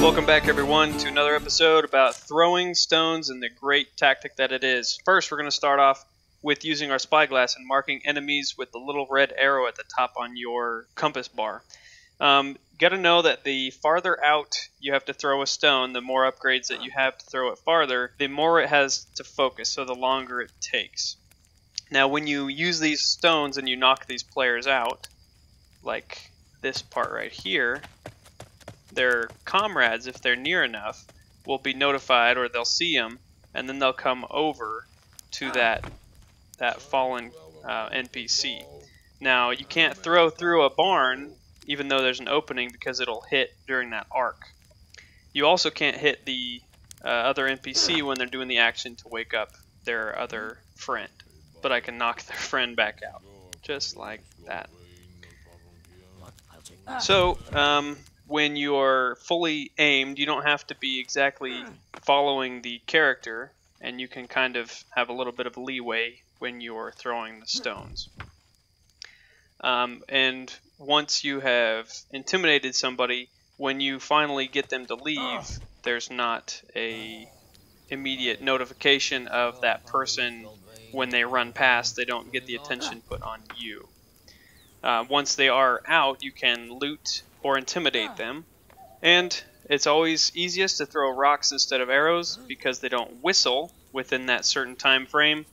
Welcome back, everyone, to another episode about throwing stones and the great tactic that it is. First, we're going to start off with using our spyglass and marking enemies with the little red arrow at the top on your compass bar. Um, Got to know that the farther out you have to throw a stone, the more upgrades that you have to throw it farther, the more it has to focus, so the longer it takes. Now, when you use these stones and you knock these players out, like this part right here, their comrades, if they're near enough, will be notified or they'll see them, and then they'll come over to that that fallen uh, NPC. Now, you can't throw through a barn even though there's an opening because it'll hit during that arc. You also can't hit the uh, other NPC when they're doing the action to wake up their other friend, but I can knock their friend back out, just like that. So, um, when you're fully aimed, you don't have to be exactly following the character, and you can kind of have a little bit of leeway when you're throwing the stones. Um, and once you have intimidated somebody, when you finally get them to leave, there's not a immediate notification of that person when they run past. They don't get the attention put on you. Uh, once they are out, you can loot or intimidate them. And it's always easiest to throw rocks instead of arrows because they don't whistle within that certain time frame.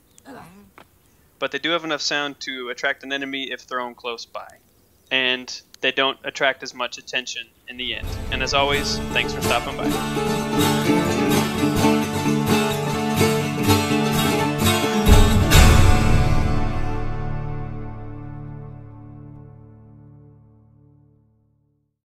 But they do have enough sound to attract an enemy if thrown close by and they don't attract as much attention in the end. And as always, thanks for stopping by.